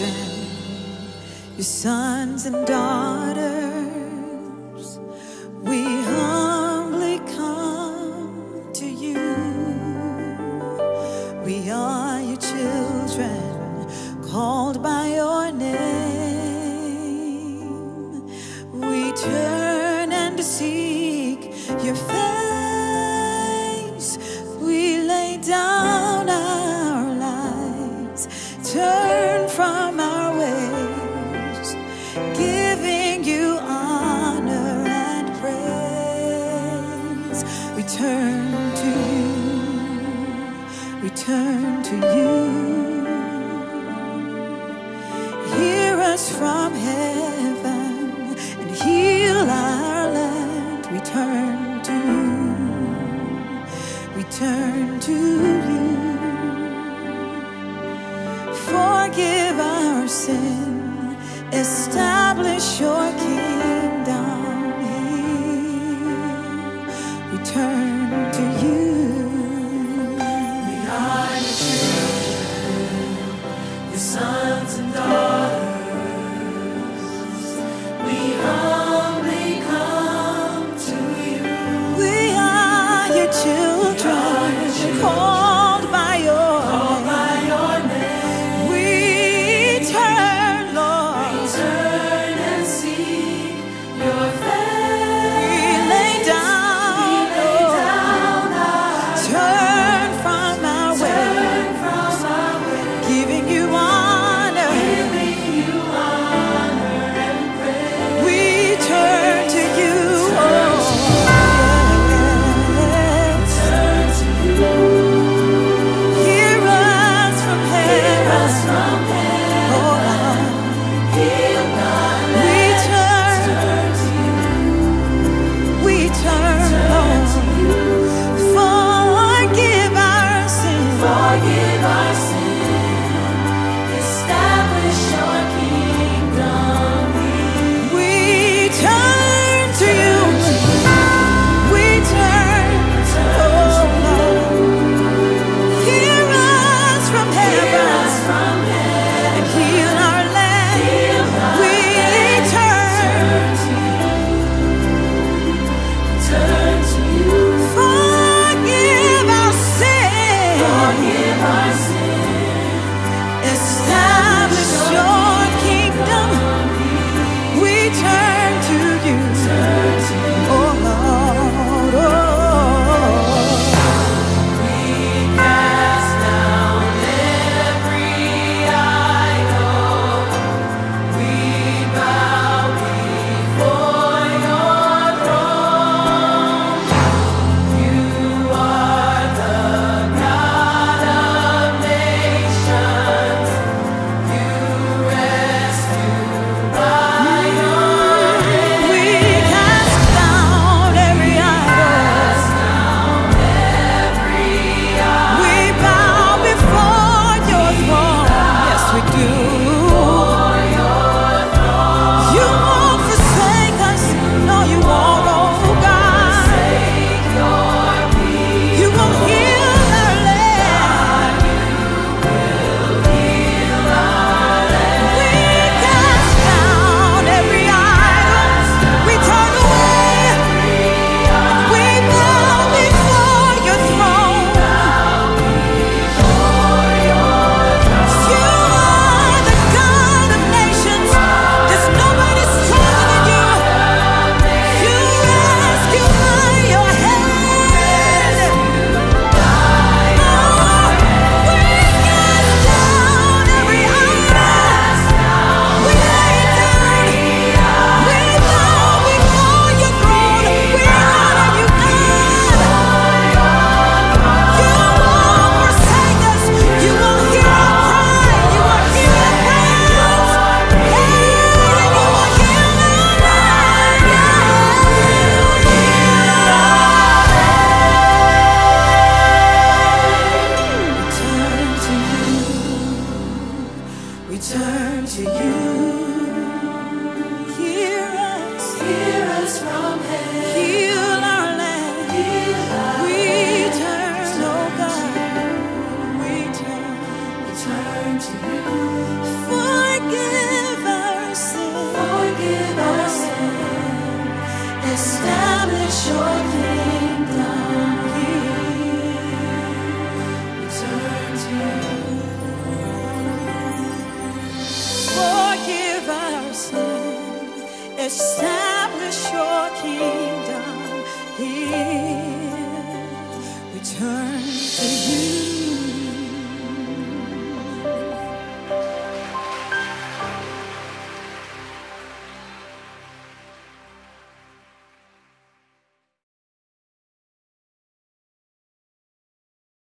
your sons and daughters, we humbly come to you. We are your children, called by your name. We turn and seek your face. We lay down our lives. Turn to you, return to you. Hear us from heaven and heal our land. Return to you, return to you. Forgive our sin, establish your kingdom here. Return. turn to you. Establish your kingdom here. We turn to you.